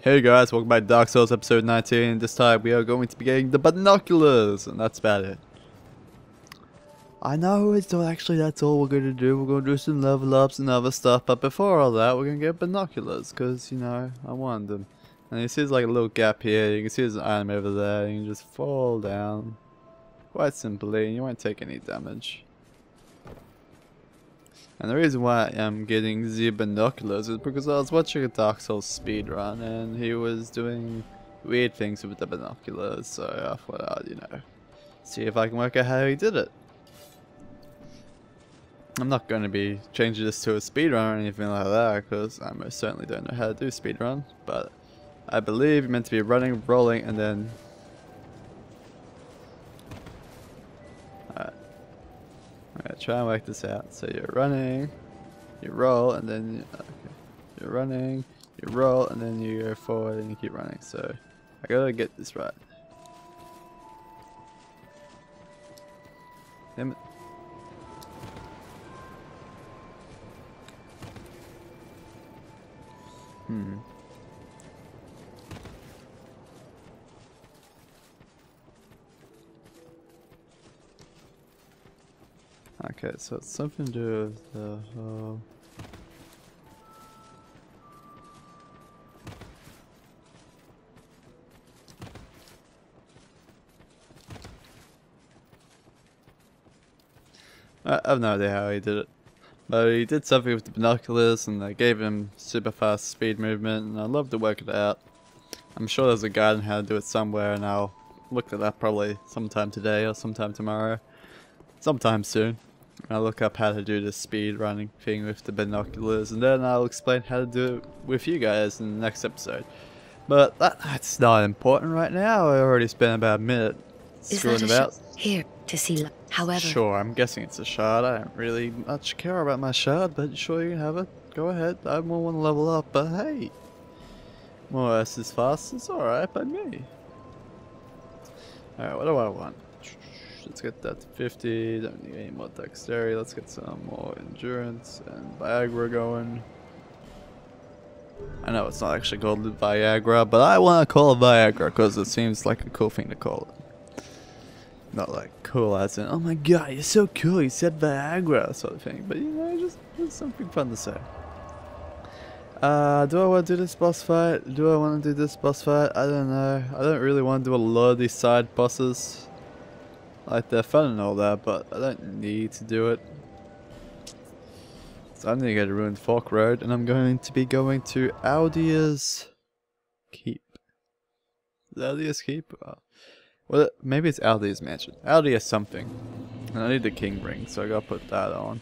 Hey guys, welcome back to Dark Souls episode 19. This time we are going to be getting the binoculars, and that's about it. I know it's not actually that's all we're going to do. We're going to do some level ups and other stuff, but before all that, we're going to get binoculars, because, you know, I wanted them. And you see there's like a little gap here, you can see there's an item over there, you can just fall down. Quite simply, and you won't take any damage. And the reason why I'm getting the binoculars is because I was watching a Dark Souls speedrun and he was doing weird things with the binoculars, so I thought I'd, you know, see if I can work out how he did it. I'm not going to be changing this to a speedrun or anything like that because I most certainly don't know how to do speedrun, but I believe you're meant to be running, rolling, and then Alright, try and work this out. So you're running, you roll, and then okay. you're running, you roll, and then you go forward and you keep running. So I gotta get this right. Damn it. Hmm. Okay, so it's something to do with the uh, whole... I have no idea how he did it. But he did something with the binoculars and they gave him super fast speed movement and I'd love to work it out. I'm sure there's a guide on how to do it somewhere and I'll look at that probably sometime today or sometime tomorrow. Sometime soon. I'll look up how to do the speed running thing with the binoculars and then I'll explain how to do it with you guys in the next episode. But that, that's not important right now. I already spent about a minute screwing about. Here, to see. However, Sure, I'm guessing it's a shard. I don't really much care about my shard, but sure you can have it. Go ahead. I more want to level up, but hey, more S is fast. It's alright by me. Alright, what do I want? Let's get that to 50. Don't need any more dexterity. Let's get some more endurance and Viagra going. I know it's not actually called Viagra, but I want to call it Viagra because it seems like a cool thing to call it. Not like cool as in, oh my god, you're so cool, you said Viagra sort of thing. But you know, just, just something fun to say. Uh, do I want to do this boss fight? Do I want to do this boss fight? I don't know. I don't really want to do a lot of these side bosses. Like, they're fun and all that, but I don't need to do it. So I'm going to go to Ruined Fork Road, and I'm going to be going to Aldia's Keep. Aldia's Keep? Uh, well, maybe it's Aldia's Mansion. Aldia something. And I need the King Ring, so I gotta put that on.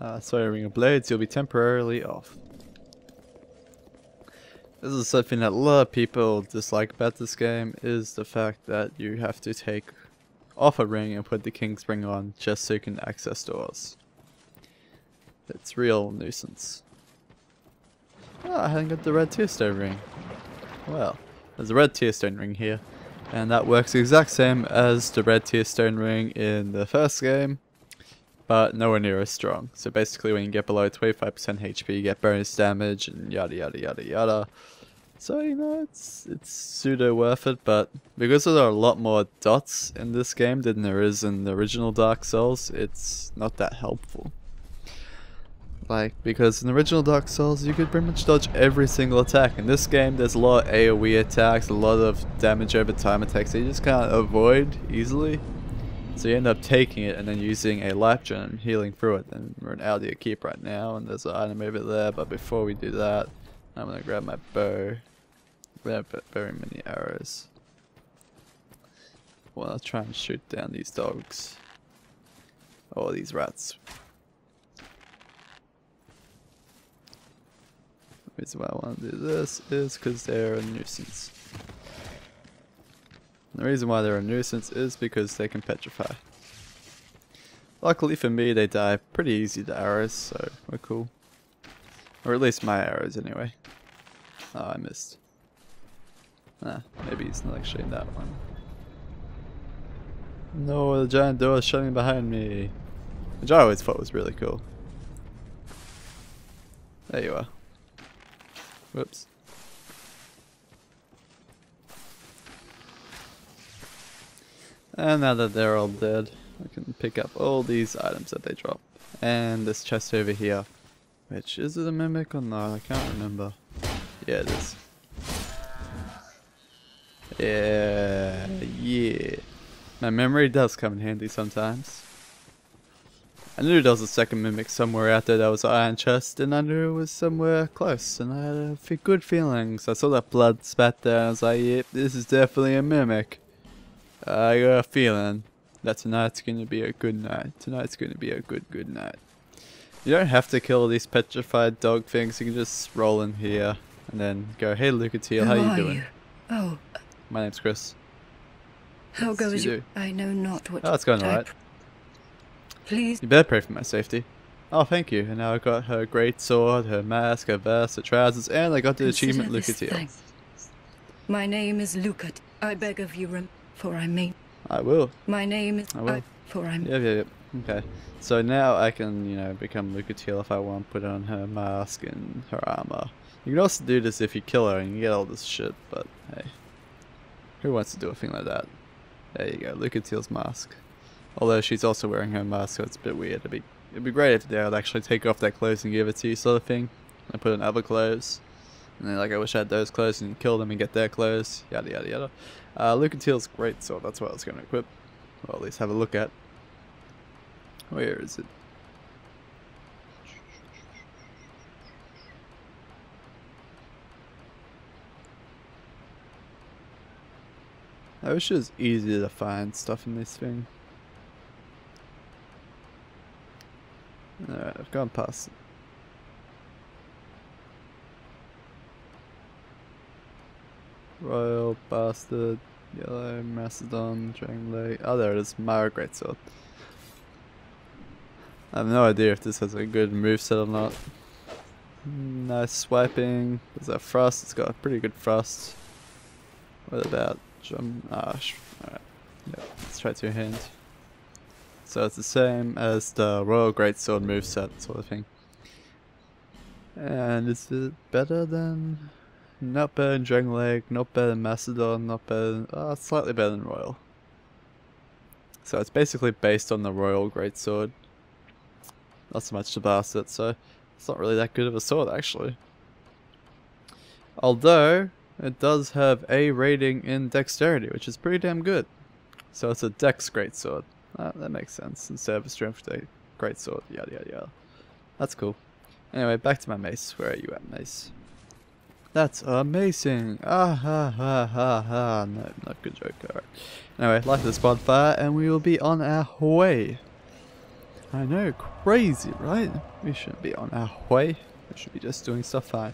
Uh, sorry, Ring of Blades, you'll be temporarily off. This is something that a lot of people dislike about this game, is the fact that you have to take off a ring and put the King's Ring on just so you can access doors. It's real nuisance. Oh, I haven't got the red tearstone ring. Well, there's a red tearstone ring here, and that works the exact same as the red tearstone ring in the first game, but nowhere near as strong. So basically when you get below 25% HP you get bonus damage and yada yada yada yada. So you know it's it's pseudo worth it, but because there are a lot more dots in this game than there is in the original Dark Souls, it's not that helpful. Like, because in the original Dark Souls, you could pretty much dodge every single attack. In this game, there's a lot of AoE attacks, a lot of damage over time attacks that you just can't avoid easily. So you end up taking it and then using a life gem healing through it. And we're in Aldia Keep right now, and there's an item over there, but before we do that, I'm gonna grab my bow. We have very many arrows. Well, I'll try and shoot down these dogs. Or these rats. The reason why I want to do this is because they're a nuisance. The reason why they're a nuisance is because they can petrify. Luckily for me, they die pretty easy to arrows, so we're cool. Or at least my arrows anyway. Oh, I missed. Ah, maybe it's not actually in that one. No, the giant door is shutting behind me. Which I always thought was really cool. There you are. Whoops. And now that they're all dead, I can pick up all these items that they drop. And this chest over here. Which, is it a mimic or not? I can't remember. Yeah, it is. Yeah, yeah. My memory does come in handy sometimes. I knew there was a second mimic somewhere out there that was an iron chest, and I knew it was somewhere close, and I had a good feelings. I saw that blood spat there, and I was like, yep, this is definitely a mimic. I got a feeling that tonight's gonna be a good night. Tonight's gonna be a good, good night. You don't have to kill these petrified dog things, you can just roll in here, and then go, hey Lucatiel, how Who you are doing? you? Oh, My name's Kris. how Yes, goes you. I know not what. Oh, it's going alright. Please, You better pray for my safety. Oh, thank you. And now I got her great sword, her mask, her vest, her trousers, and I got the consider achievement Lucatiel. My name is Lucat. I beg of you, for I may. I will. My name is. I will. for I. Yep, yep, yep. Okay. So now I can, you know, become Lucatiel if I want, put on her mask and her armor. You can also do this if you kill her and you get all this shit, but hey. Who wants to do a thing like that? There you go, Lucatiel's mask. Although she's also wearing her mask, so it's a bit weird. It'd be, it'd be great if they would actually take off their clothes and give it to you, sort of thing. And put on other clothes. And then, like, I wish I had those clothes and kill them and get their clothes. Yada, yada, yada. Uh, Lucatiel's great sword, that's what I was going to equip. Or at least have a look at. Where is it? I wish it was easier to find stuff in this thing. Alright, I've gone past Royal Bastard, Yellow Macedon, Dragon Lake. Oh, there it is. Mirrah Greatsword. I have no idea if this has a good moveset or not. Nice swiping. There's a thrust. It's got a pretty good thrust. What about jump? Ah, alright. Yep, let's try two hands. So it's the same as the Royal Greatsword moveset sort of thing. And is it better than... Not better than Dragon Lake, not better than Macedon, not better than... Uh, slightly better than Royal. So it's basically based on the Royal Greatsword. Not so much to the Bastard, so it's not really that good of a sword actually. Although, it does have a rating in Dexterity, which is pretty damn good. So it's a Dex Greatsword. Uh, that makes sense, instead of a Strength Greatsword, yada yada yada. That's cool. Anyway, back to my mace. Where are you at, mace? That's amazing! Ah ha ha ha ha. No, not good joke. Alright. Anyway, light this bonfire and we will be on our way. I know, crazy, right? We shouldn't be on our way. We should be just doing stuff fine.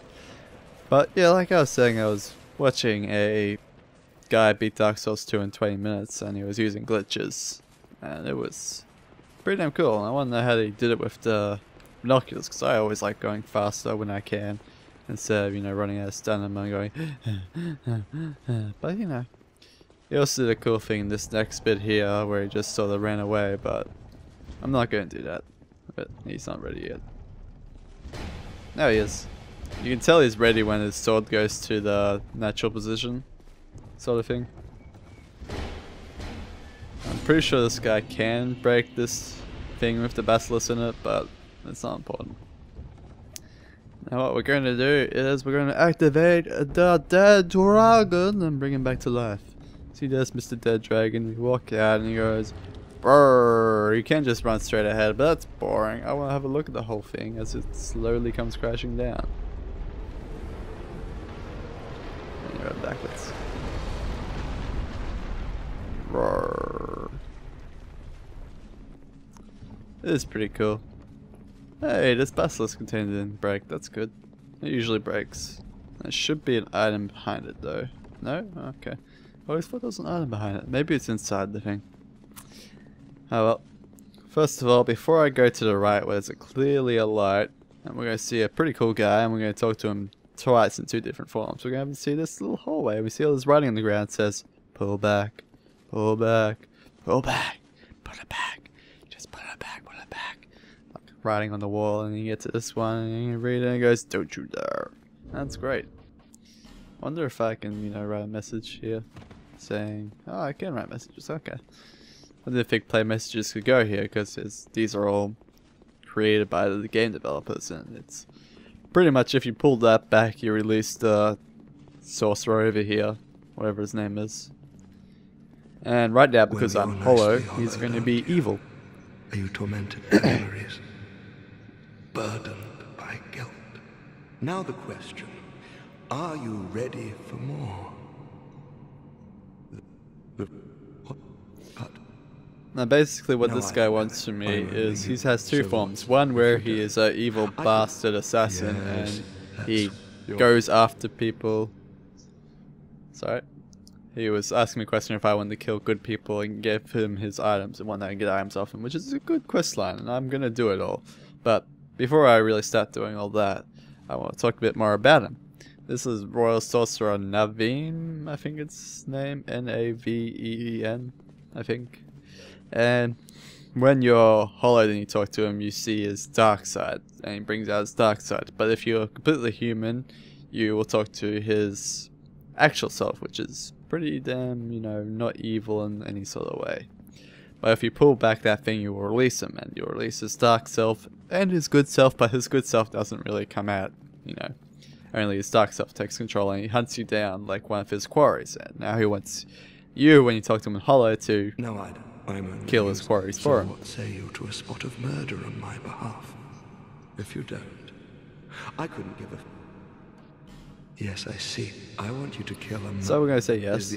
But yeah, like I was saying, I was watching a guy beat Dark Souls 2 in 20 minutes and he was using glitches. And it was pretty damn cool. I want to know how he did it with the binoculars because I always like going faster when I can instead of, you know, running out of stamina and going. but you know, he also did a cool thing in this next bit here where he just sort of ran away, but I'm not going to do that. But he's not ready yet. There he is. You can tell he's ready when his sword goes to the natural position, sort of thing. I'm pretty sure this guy can break this thing with the basilisk in it, but it's not important. Now what we're going to do is we're going to activate the dead dragon and bring him back to life. See there's Mr. Dead Dragon, we walk out and he goes, Brrr, you can't just run straight ahead, but that's boring. I want to have a look at the whole thing as it slowly comes crashing down. And you run backwards. Roar. This is pretty cool. Hey, this basilisk container didn't break. That's good. It usually breaks. There should be an item behind it though. No? Okay. I always thought there was an item behind it. Maybe it's inside the thing. Oh well. First of all, before I go to the right where there's a clearly a light, and we're going to see a pretty cool guy, and we're going to talk to him twice in two different forms. We're going to see this little hallway. We see all this writing on the ground says, pull back, pull back, pull back, pull it back, just pull it back, pull it back. Like writing on the wall, and you get to this one, and you read it, and it goes, don't you dare. That's great. Wonder if I can, you know, write a message here saying, oh, I can write messages, okay. I didn't think play messages could go here because these are all created by the game developers and it's pretty much if you pull that back you release the sorcerer over here, whatever his name is. And right now, because I'm hollow, he's going to be evil. Are you tormented by memories? Burdened by guilt? Now the question, are you ready for more? Now basically what No, this guy wants from me is he has two so forms. One where he is a evil bastard assassin Yes, and he goes after people. Sorry? He was asking me a question if I wanted to kill good people and give him his items and whatnot and get items off him, which is a good quest line and I'm gonna do it all. But before I really start doing all that, I want to talk a bit more about him. This is Royal Sorcerer Naveen, I think it's name, N-A-V-E-E-N, I think. And when you're hollowed and you talk to him, you see his dark side, and he brings out his dark side. But if you're completely human, you will talk to his actual self, which is pretty damn, you know, not evil in any sort of way. But if you pull back that thing, you will release him, and you'll release his dark self and his good self, but his good self doesn't really come out, you know. Only his dark self takes control and he hunts you down like one of his quarries. And now he wants you, when you talk to him in Hollow, to no, I'd, I'm Kill his quarries so for him. what say you to a spot of murder on my behalf? If you don't, I couldn't give a... Yes, I see. I want you to kill him. So we're gonna say yes.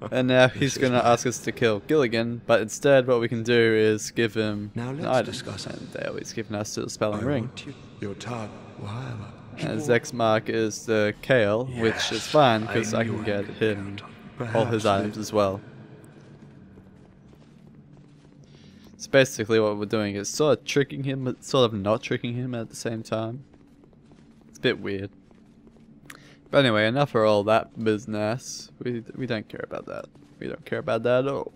The- And now he's gonna ask us to kill Gilligan, but instead what we can do is give him Now an let's item. discuss it. And they always given us to the spelling I ring. want you, your target. While And his X mark is the Kale, which is fine because I, knew can get could him all his items as well. So basically what we're doing is sort of tricking him, but sort of not tricking him at the same time. It's a bit weird. But anyway, enough for all that business. We, we don't care about that. We don't care about that at all.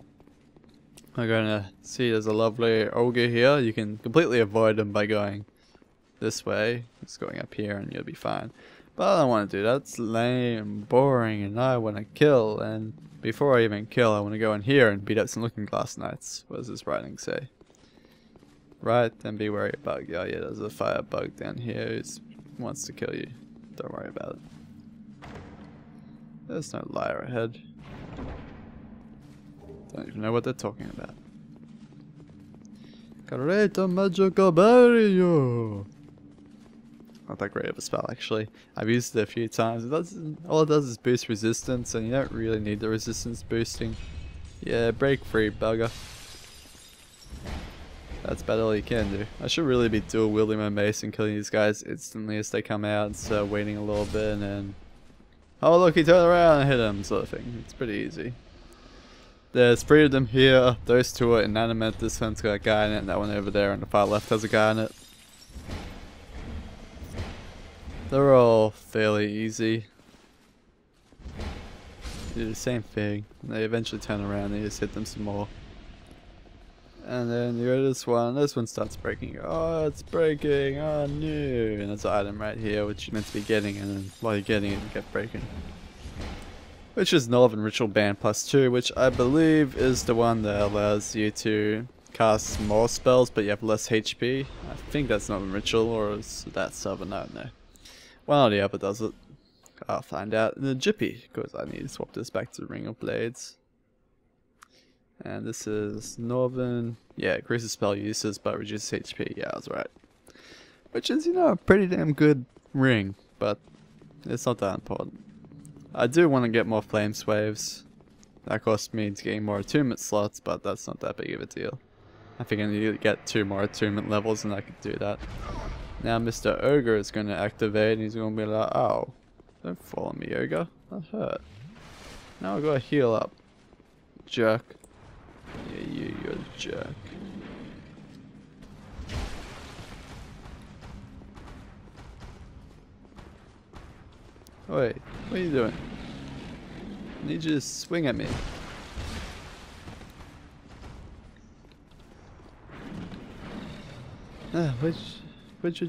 We're gonna see there's a lovely ogre here. You can completely avoid him by going this way. Just going up here and you'll be fine. But I don't want to do that. It's lame, boring, and I want to kill. And before I even kill, I want to go in here and beat up some looking glass knights. What does this writing say? Right, then be wary bug. Oh yeah, there's a fire bug down here who wants to kill you. Don't worry about it. There's no liar ahead. Don't even know what they're talking about. Carreta Magical Barrio! Not that great of a spell actually. I've used it a few times. It all it does is boost resistance and you don't really need the resistance boosting. Yeah, break free, bugger. That's about all you can do. I should really be dual wielding my mace and killing these guys instantly as they come out instead of waiting a little bit and then Oh look, he turned around and hit him sort of thing. It's pretty easy. There's three of them here. Those two are inanimate. This one's got a guy in it, and that one over there on the far left has a guy in it. They're all fairly easy. Do the same thing. They eventually turn around and you just hit them some more. And then to this one. This one starts breaking. Oh, it's breaking. Oh, no. And there's an item right here which you're meant to be getting, and then while you're getting it, you get breaking. Which is Northern Ritual Band plus 2, which I believe is the one that allows you to cast more spells, but you have less HP. I think that's Northern Ritual, or is that Southern? I don't know. One or the other does it. I'll find out in the Jippy, because I need to swap this back to the Ring of Blades. And this is Northern, yeah, increases spell uses but reduces HP, yeah, that's right. Which is, you know, a pretty damn good ring, but it's not that important. I do want to get more flame waves. That costs me to gain more attunement slots, but that's not that big of a deal. I think I need to get two more attunement levels and I can do that. Now Mr. Ogre is going to activate and he's going to be like, oh, don't follow me, Ogre. That hurt. Now I gotta heal up. Jerk. Yeah, you, you're a jerk. Wait, what are you doing? I need you to swing at me. Ah, which, which you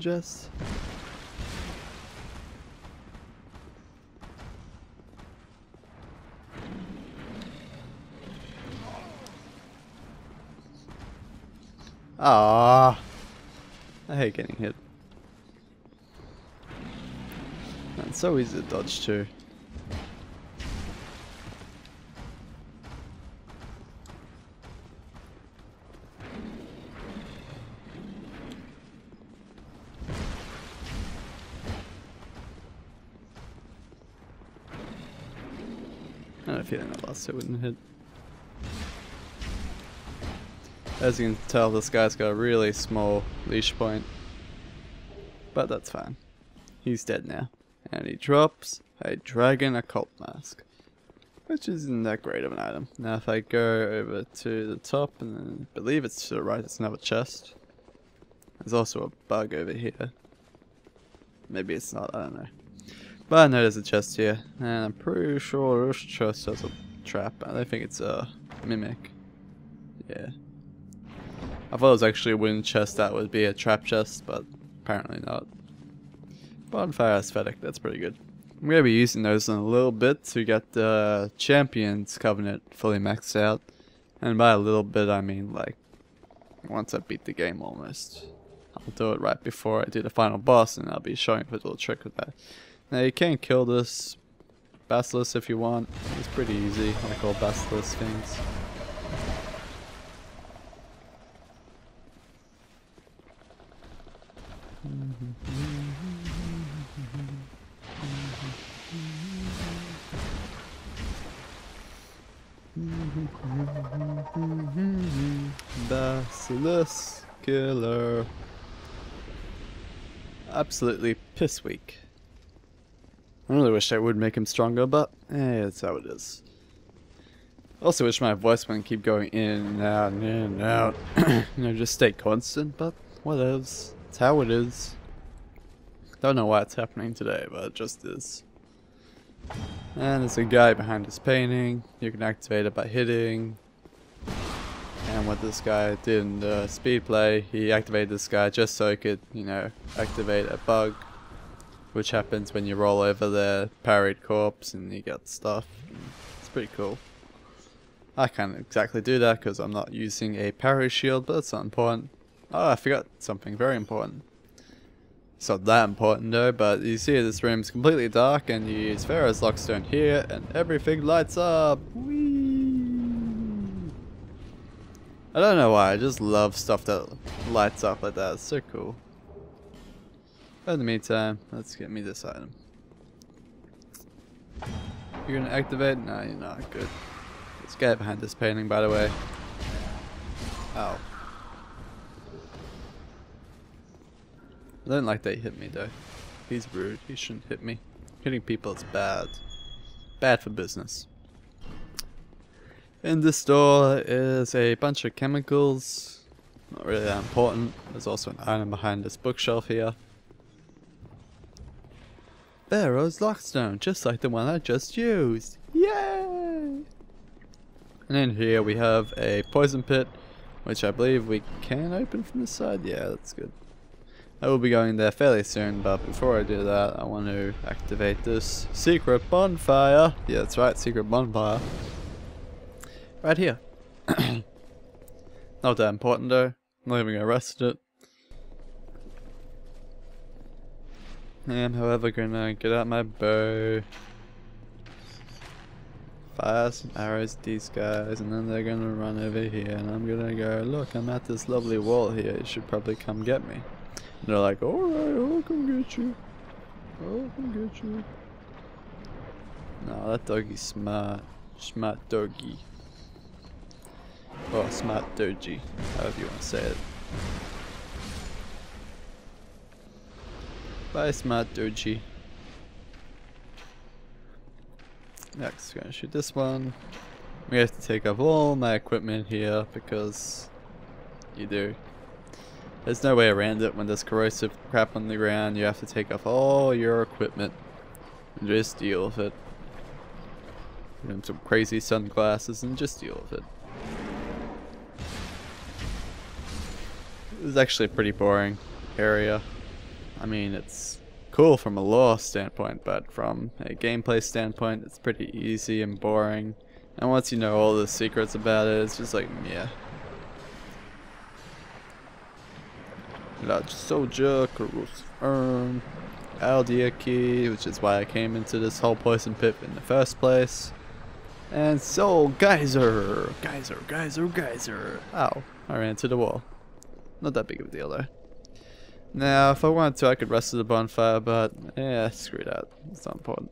Ah, I hate getting hit. And so easy to dodge too. I have a feeling that last hit wouldn't hit. As you can tell, this guy's got a really small leash point. But that's fine. He's dead now. And he drops a Dragon Occult Mask. Which isn't that great of an item. Now if I go over to the top and then I believe it's to the right, it's another chest. There's also a bug over here. Maybe it's not, I don't know. But I know there's a chest here, and I'm pretty sure this chest has a trap. I don't think it's a mimic. Yeah. I thought it was actually a wooden chest that would be a trap chest, but apparently not. Bonfire Ascetic, that's pretty good. I'm going to be using those in a little bit to get the Champions Covenant fully maxed out. And by a little bit I mean like once I beat the game almost. I'll do it right before I do the final boss and I'll be showing a little trick with that. Now you can kill this Basilisk if you want. It's pretty easy, like all Basilisk things. Basilisk killer. Absolutely piss weak. I really wish I would make him stronger, but eh, it's how it is. Also wish my voice wouldn't keep going in and out and in and out. you know, just stay constant, but whatever. It's how it is. Don't know why it's happening today, but it just is. And there's a guy behind this painting. You can activate it by hitting. And what this guy did in the speed play, he activated this guy just so he could, you know, activate a bug. Which happens when you roll over the parried corpse and you get stuff. It's pretty cool. I can't exactly do that because I'm not using a parry shield, but it's not important. Oh, I forgot something very important. It's not that important though, but you see this room is completely dark and you use Pharros' Lockstone here and everything lights up. Whee! I don't know why, I just love stuff that lights up like that. It's so cool. But in the meantime, let's get me this item. You're gonna activate? No, you're not. Good. Let's get behind this painting, by the way. Ow. I don't like that he hit me though. He's rude. He shouldn't hit me. Hitting people is bad. Bad for business. In this store is a bunch of chemicals. Not really that important. There's also an item behind this bookshelf here. Pharros' Lockstone, just like the one I just used. Yay! And in here we have a poison pit, which I believe we can open from the side. Yeah, that's good. I will be going there fairly soon, but before I do that, I want to activate this secret bonfire. Yeah, that's right, secret bonfire. Right here. Not that important though. Not even gonna rest it. I am, however, gonna get out my bow. Fire some arrows at these guys, and then they're gonna run over here, and I'm gonna go, look, I'm at this lovely wall here, you should probably come get me. They're like, alright, I'll come get you. I'll come get you. No, that doggy's smart. Smart doggy. Or smart doji, however you want to say it. Bye, smart doji. Next, we're gonna shoot this one. We have to take off all my equipment here because you do. There's no way around it when there's corrosive crap on the ground. You have to take off all your equipment and just deal with it. And some crazy sunglasses and just deal with it. This is actually a pretty boring area. I mean, it's cool from a lore standpoint, but from a gameplay standpoint, it's pretty easy and boring. And once you know all the secrets about it, it's just like, yeah. Large Soldier, Corrosive Urn, Aldia Key, which is why I came into this whole poison pit in the first place. And Soul Geyser! Geyser, Geyser, Geyser! Ow, I ran into the wall. Not that big of a deal though. Now, if I wanted to, I could rest at the bonfire, but yeah, screw that. It's not important.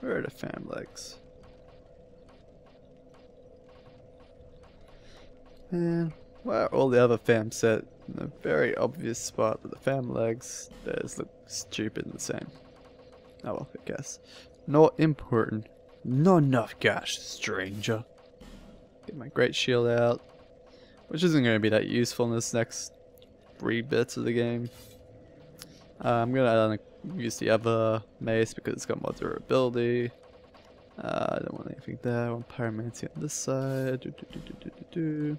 Where are the fam legs? And why are all the other fam set in a very obvious spot, but the fam legs, theirs look stupid and the same. Oh well, I guess. Not important. Not enough cash, stranger. Get my great shield out. Which isn't going to be that useful in this next three bits of the game. Uh, I'm going to use the other mace because it's got more durability. Uh, I don't want anything there. I want pyromancy on this side. Do, do, do,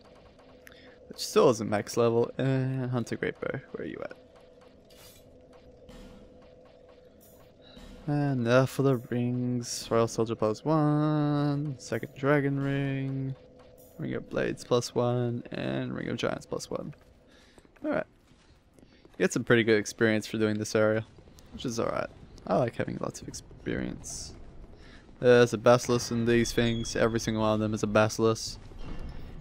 Which still isn't max level. And Hunter Greatbow, where are you at? And now for the rings. Royal Soldier plus one. Second Dragon Ring. Ring of Blades plus one. And Ring of Giants plus one. Alright. Get some pretty good experience for doing this area. Which is alright. I like having lots of experience. There's a basilisk in these things. Every single one of them is a basilisk.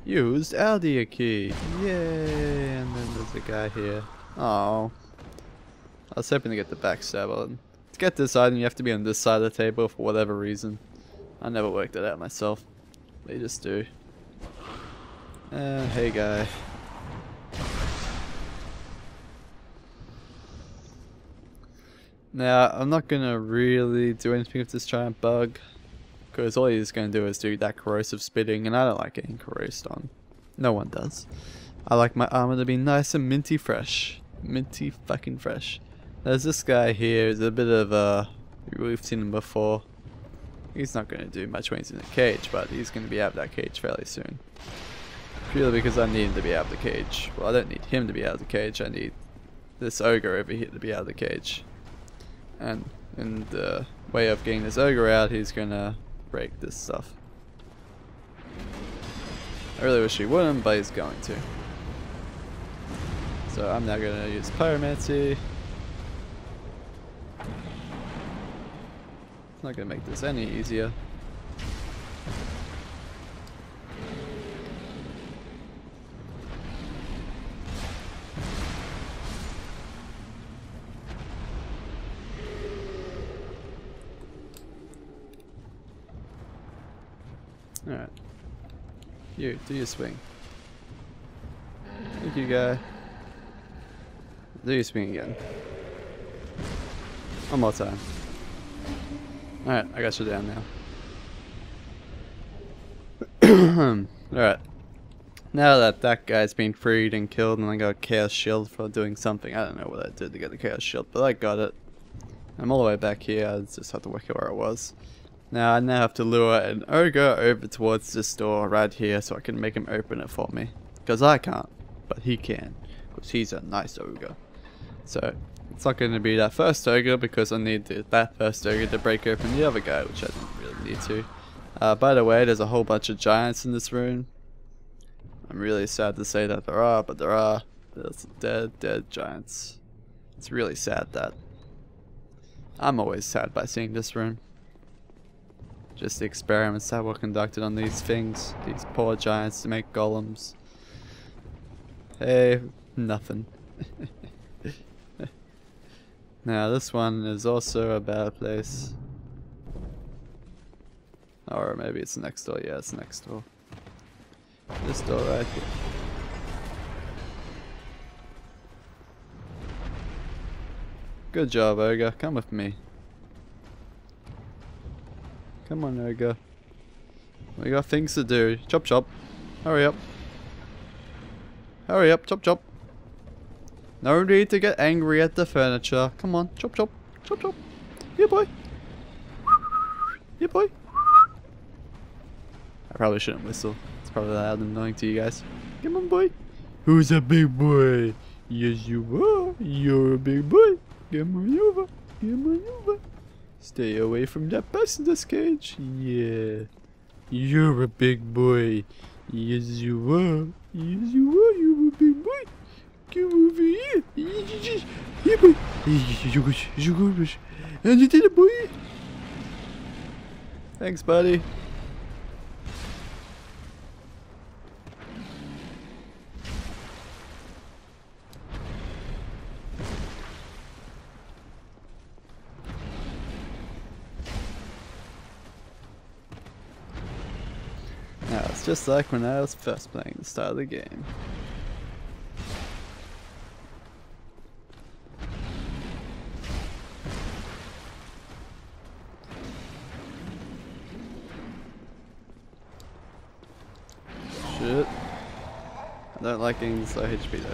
Used Aldia key. Yay! And then there's a guy here. Oh. I was hoping to get the backstab on. To get this item, you have to be on this side of the table for whatever reason. I never worked it out myself. They just do. And hey guy. Now, I'm not to really do anything with this giant bug. Because all he's going to do is do that corrosive spitting, and I don't like getting corrosed on. No one does. I like my armor to be nice and minty fresh. Minty fucking fresh. There's this guy here, he's a bit of a... We've seen him before. He's not going to do much when he's in a cage, but he's going to be out of that cage fairly soon. Purely because I need him to be out of the cage. Well, I don't need him to be out of the cage, I need this ogre over here to be out of the cage. And in the way of getting this ogre out, he's going to break this stuff. I really wish he wouldn't, but he's going to. So I'm now going to use Pyromancy. It's not going to make this any easier. Alright. You, do your swing. Thank you, guy. Do your swing again. One more time. Alright, I got you down now. Alright. Now that that guy's been freed and killed and I got a Chaos Shield for doing something. I don't know what I did to get the Chaos Shield, but I got it. I'm all the way back here, I just had to work out where I was. Now I now have to lure an ogre over towards this door right here so I can make him open it for me. Because I can't, but he can. Because he's a nice ogre. So, it's not going to be that first ogre because I need that first ogre to break open the other guy, which I didn't really need to. Uh, by the way, there's a whole bunch of giants in this room. I'm really sad to say that there are, but there are. There's dead, dead giants. It's really sad that. I'm always sad by seeing this room. Just the experiments that were conducted on these things. These poor giants to make golems. Hey, nothing. now this one is also a bad place. Or maybe it's next door. Yeah, it's next door. This door right here. Good job, Ogre. Come with me. Come on, Ogre. We got things to do. Chop chop. Hurry up. Hurry up, chop chop. No need to get angry at the furniture. Come on, chop chop. Chop chop. Yeah, boy. Yeah, boy. I probably shouldn't whistle. It's probably loud and annoying to you guys. Come on, boy. Who's a big boy? Yes, you are. You're a big boy. Come on over. Come on over. Stay away from that passenger's cage. Yeah. You're a big boy. Yes, you are. Yes, you are. You're a big boy. Come over here. Yeah, boy. You good. You good. And you did it, boy. Thanks, buddy. Just like when I was first playing the start of the game. Shit. I don't like getting so HP though.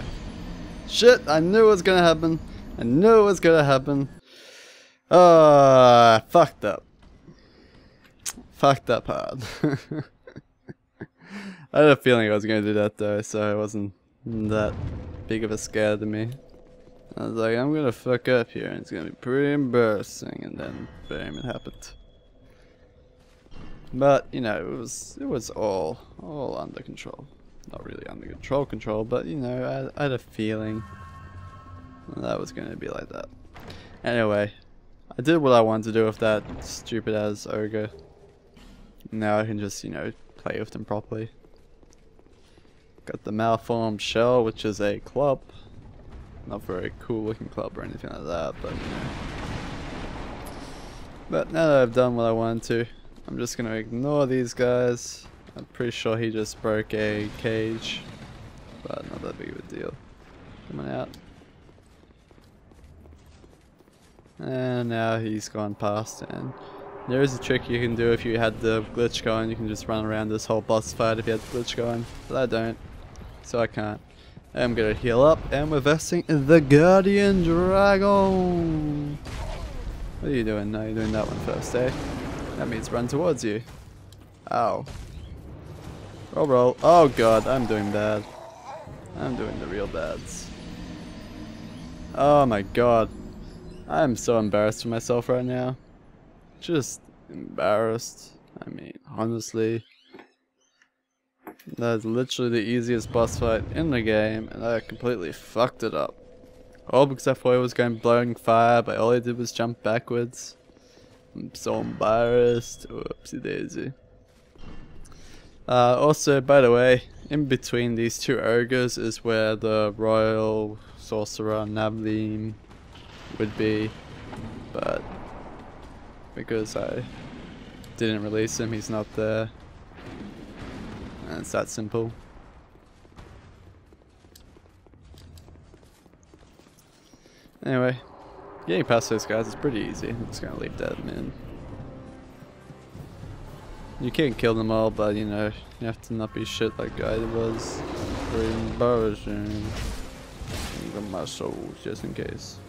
Shit, I knew it was gonna happen. I knew it was gonna happen. Ah, fucked up. Fucked up hard. I had a feeling I was going to do that though, so it wasn't that big of a scare to me. I was like, I'm gonna fuck up here and it's gonna be pretty embarrassing, and then boom, it happened. But you know, it was it was all all under control. Not really under control control, but you know, I, I had a feeling that was gonna be like that. Anyway, I did what I wanted to do with that stupid ass ogre. Now I can just you know play with them properly. Got the malformed shell, which is a club. Not very cool looking club or anything like that, but you know. But now that I've done what I wanted to, I'm just gonna ignore these guys. I'm pretty sure he just broke a cage, but not that big of a deal. Coming out. And now he's gone past and there is a trick you can do if you had the glitch going. You can just run around this whole boss fight if you had the glitch going. But I don't. So I can't. I'm gonna heal up and we're vesting the Guardian Dragon. What are you doing? No, you're doing that one first, eh? That means run towards you. Ow. Roll roll. Oh god, I'm doing bad. I'm doing the real bads. Oh my god. I'm so embarrassed for myself right now. Just embarrassed. I mean, honestly. That's literally the easiest boss fight in the game, and I completely fucked it up. All because I thought I was going blowing fire, but all I did was jump backwards. I'm so embarrassed. Oopsie daisy. Uh, also, by the way, in between these two ogres is where the royal sorcerer Navleen would be, but because I didn't release him, he's not there. And it's that simple. Anyway, getting past those guys is pretty easy. I'm just gonna leave that in. You can't kill them all, but you know, you have to not be shit like I was. Very embarrassing. Even my soul, just in case.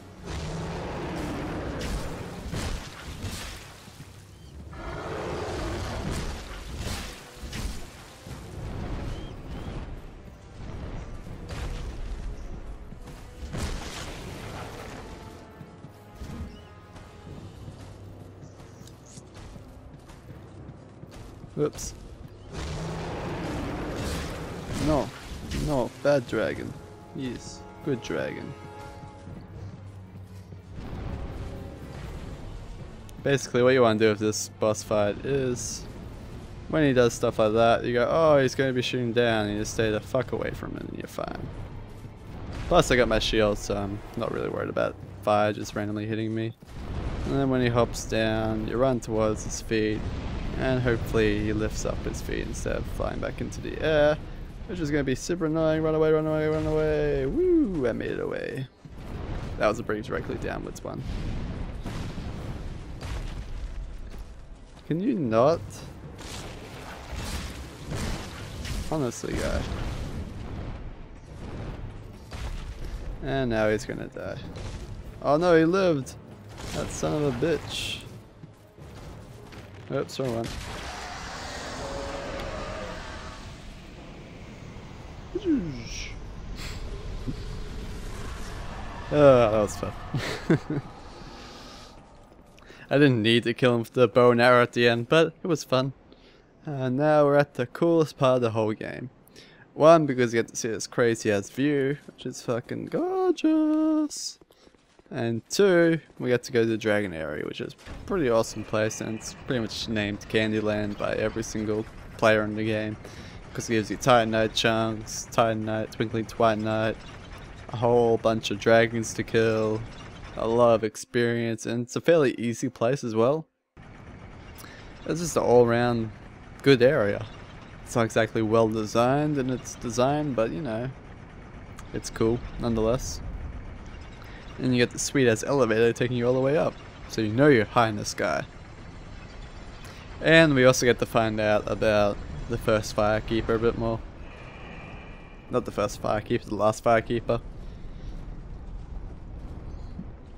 Dragon. Basically what you want to do with this boss fight is when he does stuff like that, you go, oh, he's going to be shooting down, and you just stay the fuck away from him and you're fine. Plus I got my shield, so I'm not really worried about fire just randomly hitting me. And then when he hops down, you run towards his feet, and hopefully he lifts up his feet instead of flying back into the air. Which is going to be super annoying. Run away, run away, run away. Woo! I made it away. That was a pretty directly downwards one. Can you not? Honestly, guy. And now he's gonna die. Oh no, he lived! That son of a bitch. Oops, wrong one. Oh, that was fun. I didn't need to kill him with the bow and arrow at the end, but it was fun. And now we're at the coolest part of the whole game. One, because you get to see this crazy ass view, which is fucking gorgeous. And two, we get to go to the Dragon Aerie, which is a pretty awesome place, and it's pretty much named Candyland by every single player in the game. Because it gives you Titanite chunks, Titanite, Twinkling Titanite, a whole bunch of dragons to kill, a lot of experience, and it's a fairly easy place as well. It's just an all-round good area. It's not exactly well designed in its design, but you know, it's cool nonetheless. And you get the sweet ass elevator taking you all the way up, so you know you're high in the sky. And we also get to find out about the first Firekeeper a bit more. Not the first Firekeeper, the last Firekeeper.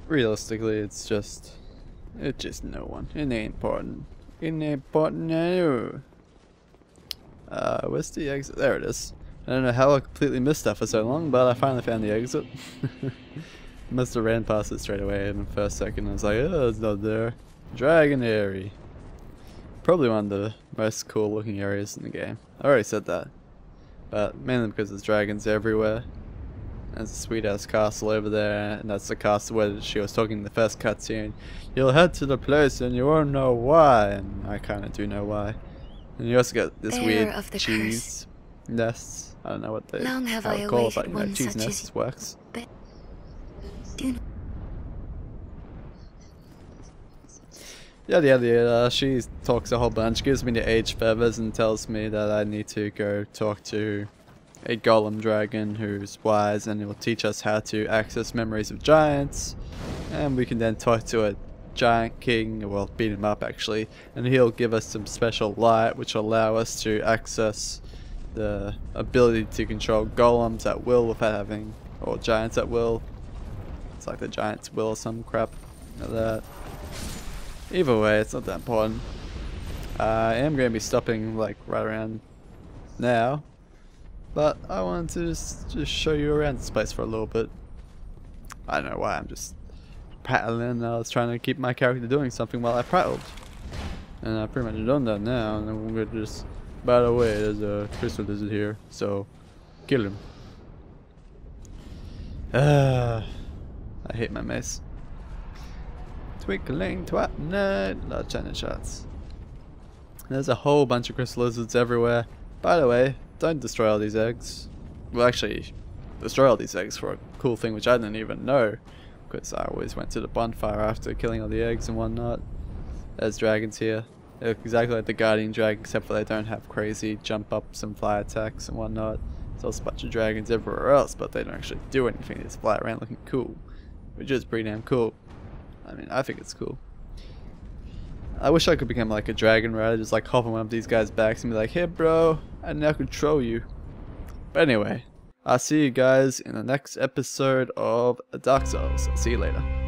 Realistically, it's just... It's just no one. It ain't important. It ain't important no. Uh, where's the exit? There it is. I don't know how I completely missed that for so long, but I finally found the exit. Must have ran past it straight away in the first second. I was like, oh, it's not there. Dragon Aerie. Probably one of the most cool looking areas in the game. I already said that. But mainly because there's dragons everywhere. There's a sweet ass castle over there, and that's the castle where she was talking in the first cutscene. You'll head to the place and you won't know why, and I kinda do know why. And you also get this Bearer weird of the cheese nests. I don't know what they Long have I to call it, but you know, cheese nests works. Do Yada yada yada. She talks a whole bunch, gives me the age feathers, and tells me that I need to go talk to a golem dragon who's wise and will teach us how to access memories of giants. And we can then talk to a giant king, well, beat him up actually, and he'll give us some special light which will allow us to access the ability to control golems at will without having, or giants at will. It's like the giant's will or some crap like that. Either way, it's not that important. I am going to be stopping like right around now, but I wanted to just, just show you around this place for a little bit. I don't know why, I'm just prattling. I was trying to keep my character doing something while I prattled. And I've pretty much done that now, and I'm going to just... By the way, there's a crystal lizard here, so kill him. Ah, I hate my mace. Twinkling twat lot of china shots. There's a whole bunch of crystal lizards everywhere. By the way, don't destroy all these eggs. Well, actually, destroy all these eggs for a cool thing which I didn't even know. Because I always went to the bonfire after killing all the eggs and whatnot. There's dragons here. They look exactly like the guardian dragon except for they don't have crazy jump ups and fly attacks and whatnot. There's also a bunch of dragons everywhere else, but they don't actually do anything. They just fly around looking cool. Which is pretty damn cool. I mean, I think it's cool. I wish I could become like a dragon rider, just like hop on one of these guys' backs and be like, hey bro, I now control you. But anyway, I'll see you guys in the next episode of Dark Souls. See you later.